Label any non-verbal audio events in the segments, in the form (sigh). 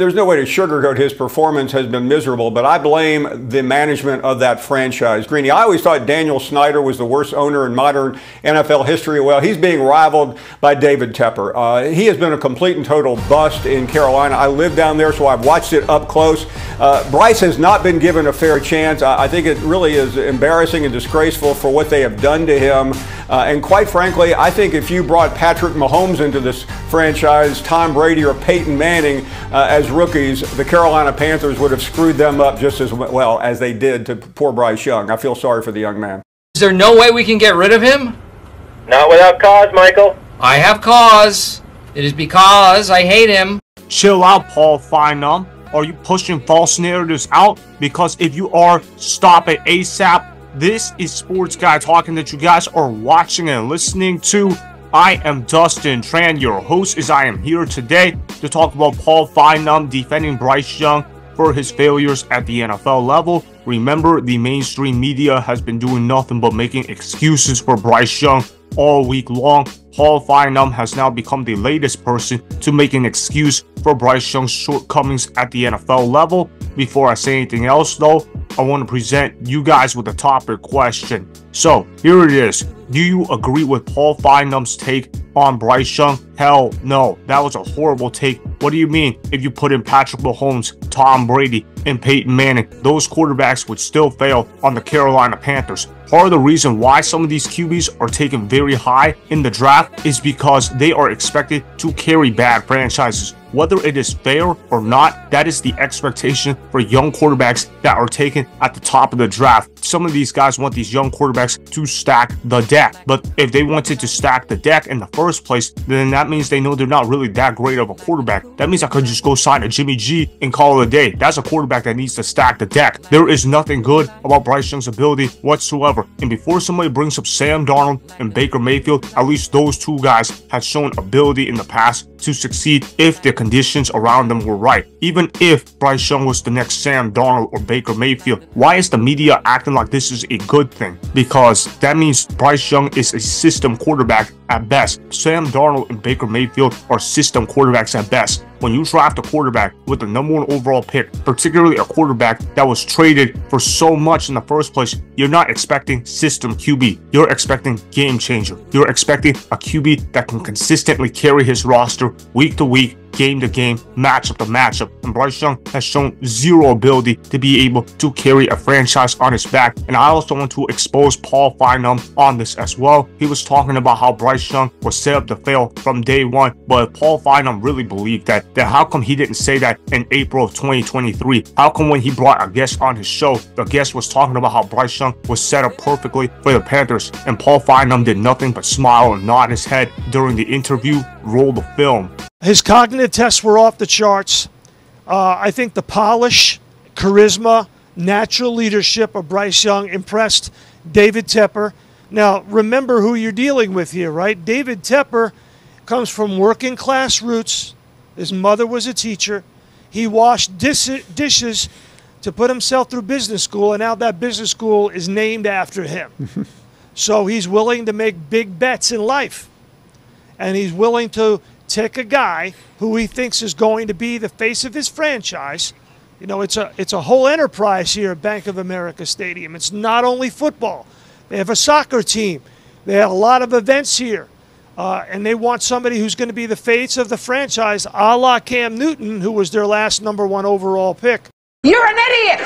There's no way to sugarcoat his performance has been miserable, but I blame the management of that franchise. Greeny, I always thought Daniel Snyder was the worst owner in modern NFL history. Well, he's being rivaled by David Tepper. Uh, he has been a complete and total bust in Carolina. I live down there, so I've watched it up close. Uh, Bryce has not been given a fair chance. I, I, think it really is embarrassing and disgraceful for what they have done to him. Uh, and quite frankly, I think if you brought Patrick Mahomes into this franchise, Tom Brady or Peyton Manning uh, as rookies, the Carolina Panthers would have screwed them up just as well as they did to poor Bryce Young. I feel sorry for the young man. Is there no way we can get rid of him? Not without cause, Michael. I have cause. It is because I hate him. Chill out, Paul Finebaum. Are you pushing false narratives out? Because if you are, stop it ASAP. This is Sports Guy talking that you guys are watching and listening to. I am Dustin Tran, your host, as I am here today to talk about Paul Finebaum defending Bryce Young for his failures at the NFL level. Remember, the mainstream media has been doing nothing but making excuses for Bryce Young all week long. Paul Finebaum has now become the latest person to make an excuse for Bryce Young's shortcomings at the NFL level. Before I say anything else, though, I want to present you guys with a topic question. So, here it is. Do you agree with Paul Finebaum's take on Bryce Young? Hell no. That was a horrible take. What do you mean if you put in Patrick Mahomes, Tom Brady, and Peyton Manning? Those quarterbacks would still fail on the Carolina Panthers. Part of the reason why some of these QBs are taken very high in the draft is because they are expected to carry bad franchises. Whether it is fair or not, that is the expectation for young quarterbacks that are taken at the top of the draft. Some of these guys want these young quarterbacks to stack the deck, but if they wanted to stack the deck in the first place, then that means they know they're not really that great of a quarterback. That means I could just go sign a Jimmy G and call it a day. That's a quarterback that needs to stack the deck. There is nothing good about Bryce Young's ability whatsoever. And before somebody brings up Sam Darnold and Baker Mayfield, at least those two guys have shown ability in the past to succeed if the conditions around them were right. Even if Bryce Young was the next Sam Darnold or Baker Mayfield, why is the media acting like this is a good thing? Because that means Bryce Young is a system quarterback at best. Sam Darnold and Baker Mayfield are system quarterbacks at best. When you draft a quarterback with the number one overall pick, particularly a quarterback that was traded for so much in the first place, you're not expecting system QB. You're expecting game changer. You're expecting a QB that can consistently carry his roster week to week game to game, matchup to matchup. And Bryce Young has shown zero ability to be able to carry a franchise on his back. And I also want to expose Paul Finebaum on this as well. He was talking about how Bryce Young was set up to fail from day one. But Paul Finebaum really believed that, then how come he didn't say that in April of 2023? How come when he brought a guest on his show, the guest was talking about how Bryce Young was set up perfectly for the Panthers, and Paul Finebaum did nothing but smile and nod his head during the interview, roll the film. His cognitive tests were off the charts. Uh, I think the polish, charisma, natural leadership of Bryce Young impressed David Tepper. Now, remember who you're dealing with here, right? David Tepper comes from working class roots. His mother was a teacher. He washed dis- dishes to put himself through business school, and now that business school is named after him. (laughs) so he's willing to make big bets in life. And he's willing to take a guy who he thinks is going to be the face of his franchise. You know, it's a it's a whole enterprise here at Bank of America Stadium. It's not only football. They have a soccer team. They have a lot of events here. Uh, and they want somebody who's going to be the face of the franchise, a la Cam Newton, who was their last number one overall pick. You're an idiot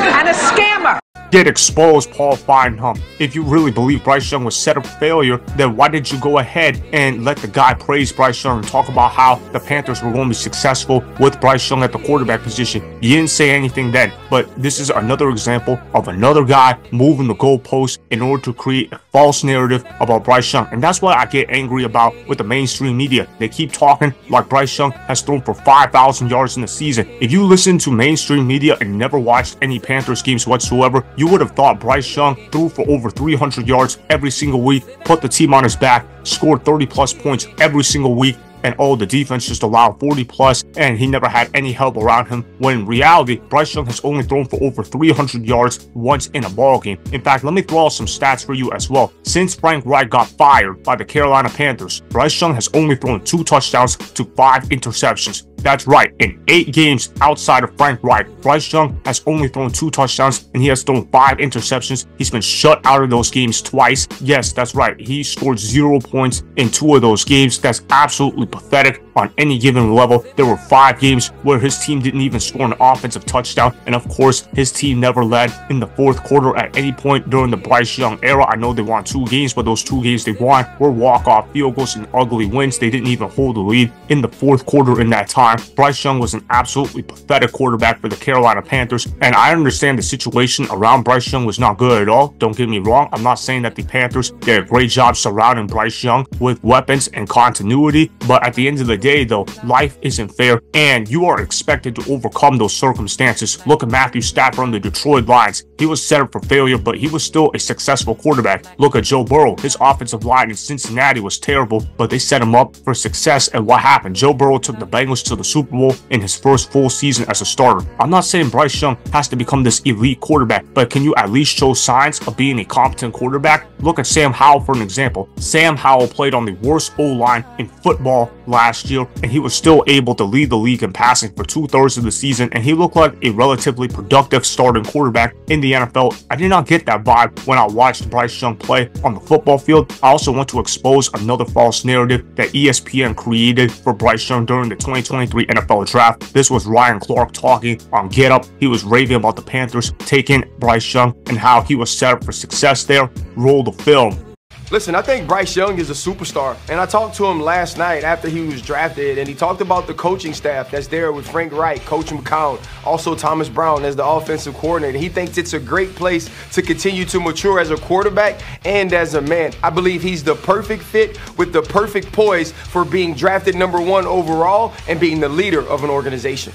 and a scammer. Get exposed, Paul Finebaum. If you really believe Bryce Young was set up for failure, then why did you go ahead and let the guy praise Bryce Young and talk about how the Panthers were going to be successful with Bryce Young at the quarterback position? You didn't say anything then, but this is another example of another guy moving the goalpost in order to create a false narrative about Bryce Young. And that's what I get angry about with the mainstream media. They keep talking like Bryce Young has thrown for 5,000 yards in the season. If you listen to mainstream media and never watched any Panthers games whatsoever, you would have thought Bryce Young threw for over 300 yards every single week, put the team on his back, scored 30 plus points every single week, and oh, the defense just allowed 40 plus and he never had any help around him. When in reality, Bryce Young has only thrown for over 300 yards once in a ball game. In fact, let me throw out some stats for you as well. Since Frank Reich got fired by the Carolina Panthers, Bryce Young has only thrown two touchdowns to five interceptions. That's right, in eight games outside of Frank Reich, Bryce Young has only thrown two touchdowns and he has thrown five interceptions. He's been shut out of those games twice. Yes, that's right, he scored zero points in two of those games. That's absolutely pathetic on any given level. There were five games where his team didn't even score an offensive touchdown. And of course, his team never led in the fourth quarter at any point during the Bryce Young era. I know they won two games, but those two games they won were walk-off field goals and ugly wins. They didn't even hold the lead in the fourth quarter in that time. Bryce Young was an absolutely pathetic quarterback for the Carolina Panthers. And I understand the situation around Bryce Young was not good at all. Don't get me wrong. I'm not saying that the Panthers did a great job surrounding Bryce Young with weapons and continuity. But at the end of the day, day, though, life isn't fair, and you are expected to overcome those circumstances. Look at Matthew Stafford on the Detroit Lions. He was set up for failure, but he was still a successful quarterback. Look at Joe Burrow. His offensive line in Cincinnati was terrible, but they set him up for success. And what happened? Joe Burrow took the Bengals to the Super Bowl in his first full season as a starter. I'm not saying Bryce Young has to become this elite quarterback, but can you at least show signs of being a competent quarterback? Look at Sam Howell for an example. Sam Howell played on the worst O line in football last year and he was still able to lead the league in passing for two thirds of the season, and he looked like a relatively productive starting quarterback in the NFL. I did not get that vibe when I watched Bryce Young play on the football field. I also want to expose another false narrative that ESPN created for Bryce Young during the 2023 NFL Draft. This was Ryan Clark talking on Get Up. He was raving about the Panthers taking Bryce Young and how he was set up for success there. Roll the film. Listen, I think Bryce Young is a superstar. And I talked to him last night after he was drafted, and he talked about the coaching staff that's there with Frank Reich, Coach McCown, also Thomas Brown as the offensive coordinator. He thinks it's a great place to continue to mature as a quarterback and as a man. I believe he's the perfect fit with the perfect poise for being drafted number one overall and being the leader of an organization.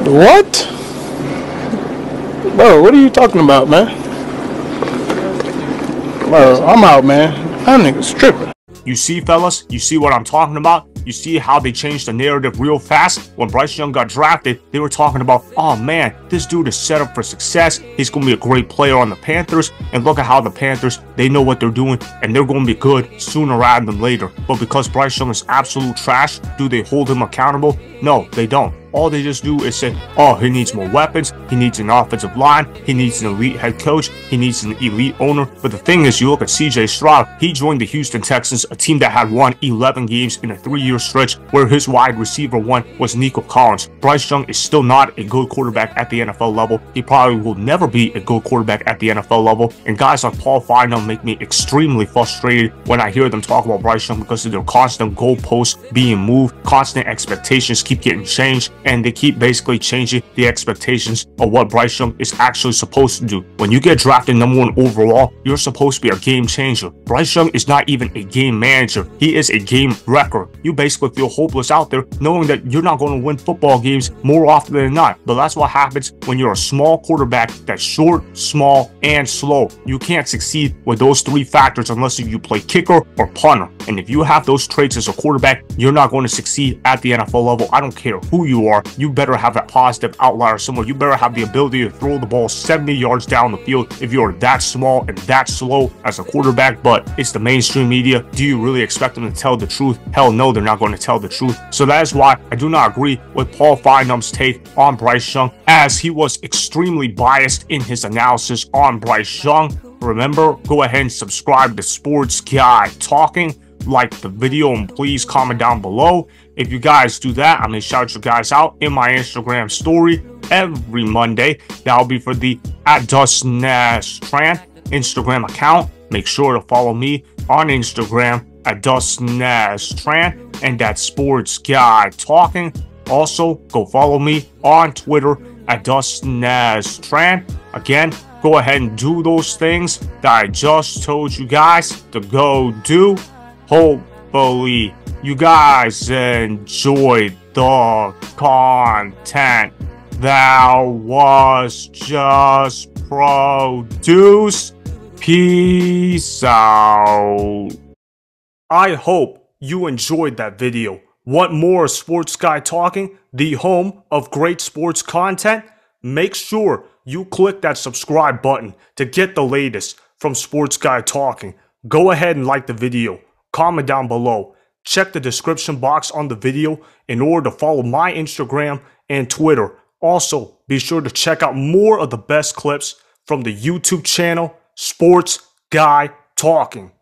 What? Bro, what are you talking about, man? Bro, I'm out, man. That nigga's tripping. You see, fellas, you see what I'm talking about? You see how they changed the narrative real fast? When Bryce Young got drafted, they were talking about, oh man, this dude is set up for success. He's going to be a great player on the Panthers. And look at how the Panthers, they know what they're doing and they're going to be good sooner rather than later. But because Bryce Young is absolute trash, do they hold him accountable? No, they don't. All they just do is say, oh, he needs more weapons, he needs an offensive line, he needs an elite head coach, he needs an elite owner. But the thing is, you look at CJ Stroud, he joined the Houston Texans, a team that had won 11 games in a three-year stretch where his wide receiver one was Nico Collins. Bryce Young is still not a good quarterback at the NFL level. He probably will never be a good quarterback at the NFL level. And guys like Paul Finebaum make me extremely frustrated when I hear them talk about Bryce Young because of their constant goalposts being moved, constant expectations keep getting changed, and they keep basically changing the expectations of what Bryce Young is actually supposed to do. When you get drafted number one overall, you're supposed to be a game changer. Bryce Young is not even a game manager. He is a game wrecker. You basically feel hopeless out there knowing that you're not going to win football games more often than not. But that's what happens when you're a small quarterback that's short, small, and slow. You can't succeed with those three factors unless you play kicker or punter. And if you have those traits as a quarterback, you're not going to succeed at the NFL level. I don't care who you are you better have a positive outlier somewhere. You better have the ability to throw the ball 70 yards down the field if you're that small and that slow as a quarterback. But it's the mainstream media. Do you really expect them to tell the truth? Hell no, they're not going to tell the truth. So that is why I do not agree with Paul Finebaum's take on Bryce Young, as he was extremely biased in his analysis on Bryce Young. Remember, go ahead and subscribe to Sports Guy Talking like the video and please comment down below. If you guys do that, I'm gonna shout you guys out in my Instagram story every Monday. That'll be for the at Dustin Nash Tran Instagram account. Make sure to follow me on Instagram at Dustin Nash Tran and that Sports Guy Talking. Also, go follow me on Twitter at Dustin Nash Tran. Again, go ahead and do those things that I just told you guys to go do. Hopefully, you guys enjoyed the content that was just produced. Peace out. I hope you enjoyed that video. Want more Sports Guy Talking, the home of great sports content? Make sure you click that subscribe button to get the latest from Sports Guy Talking. Go ahead and like the video, comment down below, check the description box on the video in order to follow my Instagram and Twitter. Also, be sure to check out more of the best clips from the YouTube channel Sports Guy Talking.